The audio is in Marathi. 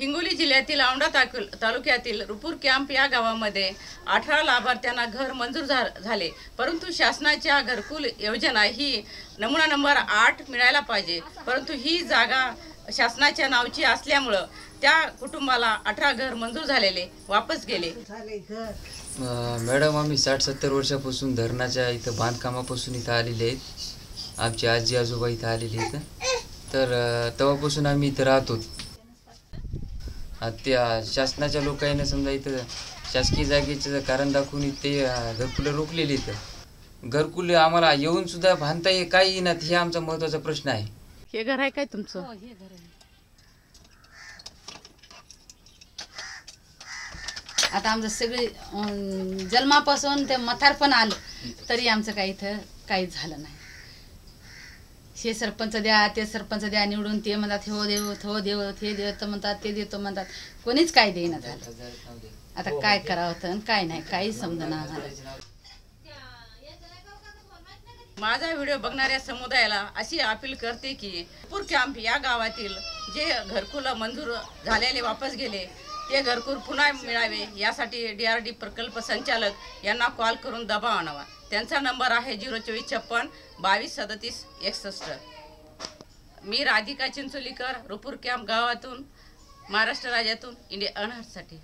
हिंगोली जिल्ह्यातील औंढा ताकुल तालुक्यातील रुपूर कॅम्प या गावामध्ये अठरा लाभार्थ्यांना घर मंजूर झा- झाले. परंतु शासनाच्या घरकुल योजना ही नमुना नंबर आठ मिळायला पाहिजे. परंतु ही जागा शासनाच्या नावची असल्यामुळं त्या कुटुंबाला अठरा घर मंजूर झालेले वापस गेले. मॅडम आम्ही साठ सत्तर वर्षापासून धरणाच्या इथं बांधकामापासून इथं आलेले आहेत. आमचे आजी आजोबा इथं आलेले आहेत. तर तेव्हापासून आम्ही इथं राहतो. त्या शासनाच्या लोकांनी समजा इथं शासकीय जागेचं कारण दाखवून इथे अं, घरकुलं रोखलेली इथं. घरकुल आम्हाला येऊन सुद्धा बांधता ये काय येईनात हे आमचा महत्त्वाचा प्रश्न आहे. हे घर आहे काय तुमचं? आता आमचं सगळे जन्मापासून ते मथारपण आलं तरी आमचं काही इथं काहीच झालं नाही. हे सरपंच द्या ते सरपंच द्या निवडून ते म्हणतात हो देव हो देव हे देतो म्हणतात ते देतो म्हणतात. कोणीच काय देईना झालं. आता काय करावं होतं काय नाही काही समजना माझा व्हिडिओ बघणाऱ्या समुदायाला अशी अपील करते की पूर कॅम्प या गावातील जे घरकुल मंजूर झालेले वापस गेले ते घरकुल पुन्हा मिळावे यासाठी डी आर डी प्रकल्प संचालक यांना कॉल करून दबाव आणावा. त्यांचा नंबर आहे झिरो चोवीस छप्पन बावीस सदतीस एकसष्ट. मी राधिका चिंचोलीकर रुपूर कॅम्प गावातून महाराष्ट्र राज्यातून इंडिया अनहरसाठी.